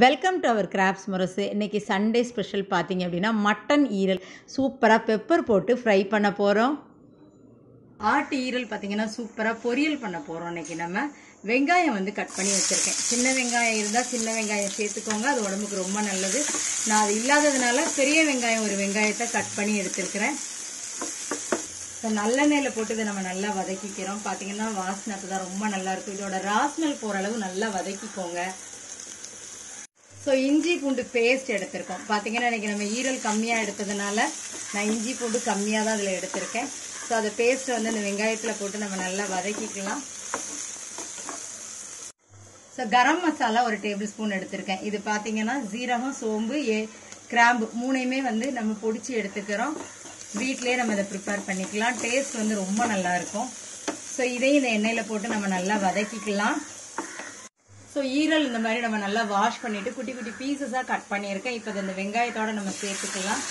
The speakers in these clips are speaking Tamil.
Welcome to our crafts Murasu. இன்றைக்கி சண்டே ஸ்பெஷல் பார்த்தீங்க அப்படின்னா மட்டன் ஈரல். சூப்பராக பெப்பர் போட்டு ஃப்ரை பண்ண போகிறோம் ஆட்டு ஈரல் பார்த்தீங்கன்னா சூப்பராக பொரியல் பண்ண போகிறோம் இன்றைக்கி நம்ம. வெங்காயம் வந்து கட் பண்ணி வச்சுருக்கேன். சின்ன வெங்காயம் இருந்தால் சின்ன வெங்காயம் சேர்த்துக்கோங்க. அது உடம்புக்கு ரொம்ப நல்லது. நான் அது இல்லாததுனால பெரிய வெங்காயம் ஒரு வெங்காயத்தை கட் பண்ணி எடுத்துருக்கிறேன். இப்போ நல்லெண்ணெயில் போட்டு இதை நம்ம நல்லா வதக்கிக்கிறோம். பார்த்தீங்கன்னா வாசனை அப்போ தான் ரொம்ப நல்லாயிருக்கும் இதோட ராஸ்மெல் போகிற அளவு நல்லா வதக்கிக்கோங்க. ஸோ இஞ்சி பூண்டு பேஸ்ட் எடுத்திருக்கோம். பார்த்தீங்கன்னா இன்றைக்கி நம்ம ஈரல் கம்மியாக எடுத்ததுனால நான் இஞ்சி பூண்டு கம்மியாக தான் அதில் எடுத்திருக்கேன். ஸோ அதை பேஸ்ட்டை வந்து அந்த வெங்காயத்தில் போட்டு நம்ம நல்லா வதக்கிக்கலாம். ஸோ கரம் மசாலா ஒரு டேபிள் ஸ்பூன் எடுத்திருக்கேன். இது பார்த்தீங்கன்னா ஜீரகம் சோம்பு ஏ கிராம்பு மூணையுமே வந்து நம்ம பொடிச்சு எடுத்துக்கிறோம். வீட்டிலே நம்ம இதை ப்ரிப்பேர் பண்ணிக்கலாம். டேஸ்ட் வந்து ரொம்ப நல்லாயிருக்கும் ஸோ இதையும் இந்த எண்ணெயில் போட்டு நம்ம நல்லா வதக்கிக்கலாம். ஸோ ஈரல் இந்த மாதிரி நம்ம நல்லா வாஷ் பண்ணிட்டு குட்டி குட்டி பீசஸாக கட் பண்ணியிருக்கேன். இப்போ இந்த வெங்காயத்தோட நம்ம சேர்த்துக்கலாம்.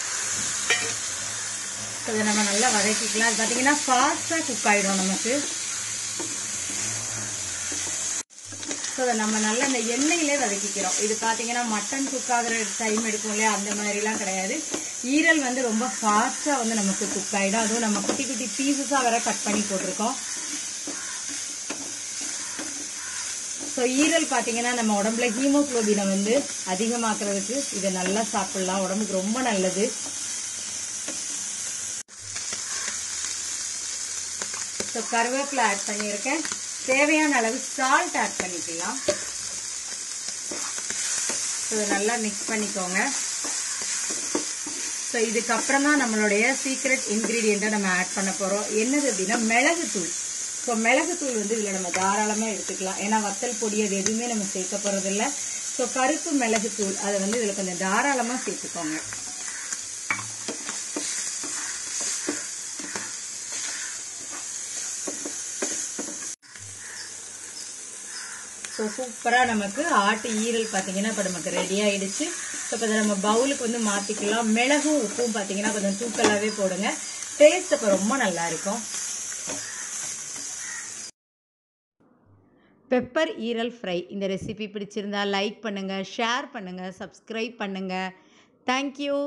ஸோ இதை நம்ம நல்லா வதக்கிக்கலாம். அது பார்த்தீங்கன்னா ஃபாஸ்ட்டாக குக் ஆகிடும் நமக்கு. ஸோ அதை நம்ம நல்லா இந்த எண்ணெயிலே வதக்கிக்கிறோம். இது பார்த்தீங்கன்னா மட்டன் குக் ஆகிற டைம் எடுக்கும் இல்லையா? அந்த மாதிரிலாம் கிடையாது. ஈரல் வந்து ரொம்ப ஃபாஸ்ட்டாக வந்து நமக்கு குக் ஆகிடும் அதுவும் நம்ம குட்டி குட்டி பீசஸாக வேற கட் பண்ணி போட்டிருக்கோம். ஸோ ஈரல் பார்த்தீங்கன்னா நம்ம உடம்புல ஹீமோக்ளோபினை வந்து அதிகமாக்குறதுக்கு இதை நல்லா சாப்பிடலாம். உடம்புக்கு ரொம்ப நல்லது. ஸோ கருவேப்பிலை ஆட் பண்ணியிருக்கேன். தேவையான அளவு சால்ட் ஆட் பண்ணிக்கலாம். ஸோ இதை நல்லா மிக்ஸ் பண்ணிக்கோங்க. ஸோ இதுக்கப்புறம் தான் நம்மளுடைய சீக்ரெட் இன்க்ரீடியண்ட்டை நம்ம ஆட் பண்ண போகிறோம் என்னது அப்படின்னா மிளகுத்தூள். ஸோ மிளகுத்தூள் வந்து இதில் நம்ம தாராளமாக எடுத்துக்கலாம். ஏன்னா வத்தல் பொடி அது எதுவுமே நம்ம சேர்க்க போகிறதில்ல ஸோ கருப்பு மிளகுத்தூள் அதை வந்து இதில் கொஞ்சம் தாராளமாக சேர்த்துக்கோங்க. ஸோ சூப்பராக நமக்கு ஆட்டு ஈரல் பார்த்தீங்கன்னா இப்போ நமக்கு ரெடி ஆகிடுச்சு ஸோ இப்போ நம்ம பவுலுக்கு வந்து மாற்றிக்கலாம் மிளகும் உப்பும் பார்த்தீங்கன்னா கொஞ்சம் தூக்கலாகவே போடுங்க. டேஸ்ட் அப்போ ரொம்ப நல்லா இருக்கும். பெப்பர் ஈரல் ஃப்ரை. இந்த ரெசிபி பிடிச்சிருந்தா லைக் பண்ணுங்கள் ஷேர் பண்ணுங்கள் சப்ஸ்கிரைப் பண்ணுங்கள் தேங்க்யூ